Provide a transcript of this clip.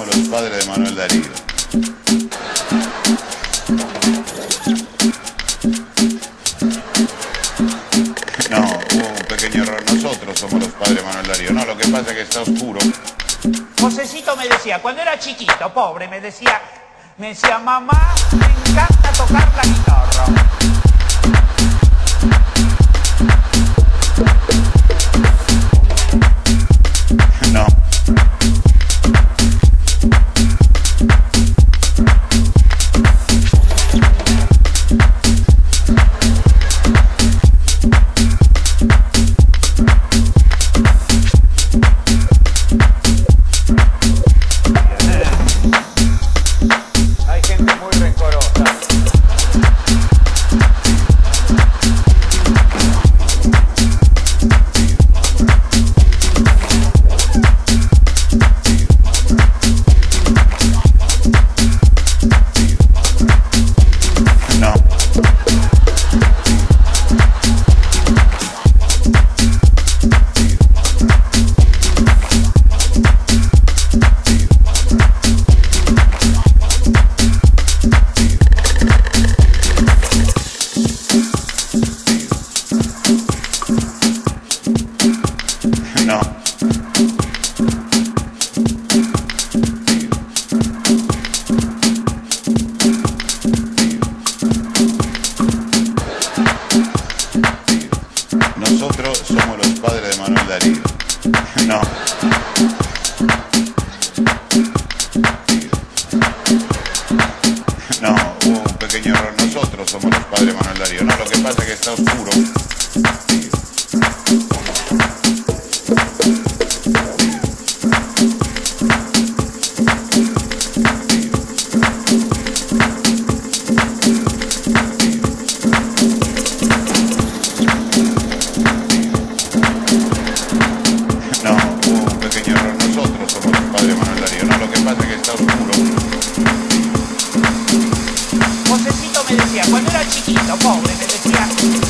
somos los padres de Manuel Darío. No, hubo un pequeño error. Nosotros somos los padres de Manuel Darío. No, lo que pasa es que está oscuro. Josecito me decía, cuando era chiquito, pobre, me decía, me decía, mamá, me encanta tocar la guitarra. Living the jackal.